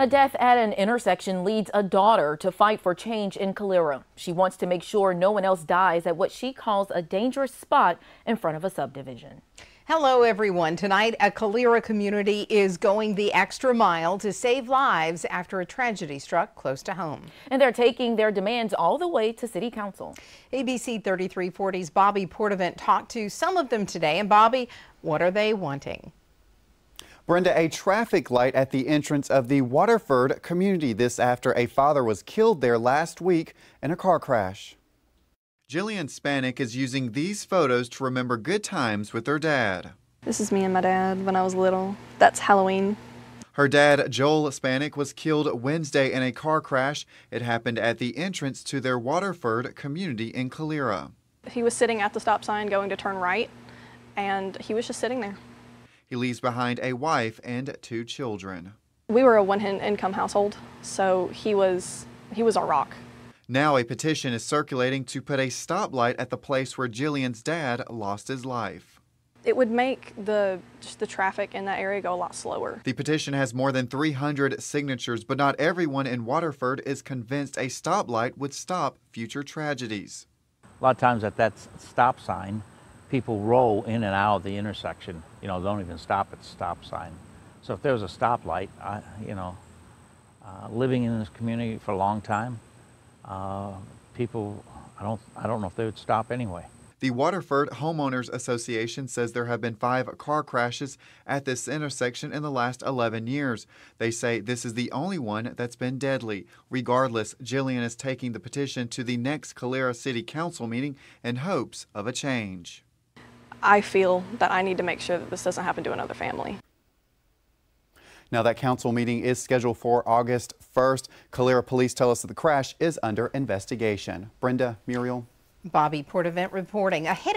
A death at an intersection leads a daughter to fight for change in Calera. She wants to make sure no one else dies at what she calls a dangerous spot in front of a subdivision. Hello, everyone. Tonight, a Calera community is going the extra mile to save lives after a tragedy struck close to home. And they're taking their demands all the way to City Council. ABC 3340's Bobby Portavent talked to some of them today. And Bobby, what are they wanting? Brenda, a traffic light at the entrance of the Waterford community. This after a father was killed there last week in a car crash. Jillian Spanik is using these photos to remember good times with her dad. This is me and my dad when I was little. That's Halloween. Her dad, Joel Spanik, was killed Wednesday in a car crash. It happened at the entrance to their Waterford community in Calera. He was sitting at the stop sign going to turn right, and he was just sitting there. He leaves behind a wife and two children. We were a one-income household, so he was he was our rock. Now a petition is circulating to put a stoplight at the place where Jillian's dad lost his life. It would make the just the traffic in that area go a lot slower. The petition has more than 300 signatures, but not everyone in Waterford is convinced a stoplight would stop future tragedies. A lot of times at that stop sign, people roll in and out of the intersection, you know, don't even stop at the stop sign. So if there was a stoplight, I, you know, uh, living in this community for a long time, uh, people, I don't, I don't know if they would stop anyway. The Waterford Homeowners Association says there have been five car crashes at this intersection in the last 11 years. They say this is the only one that's been deadly. Regardless, Jillian is taking the petition to the next Calera City Council meeting in hopes of a change. I feel that I need to make sure that this doesn't happen to another family. Now that council meeting is scheduled for August 1st. Calera police tell us that the crash is under investigation. Brenda, Muriel. Bobby Portavent reporting. A hit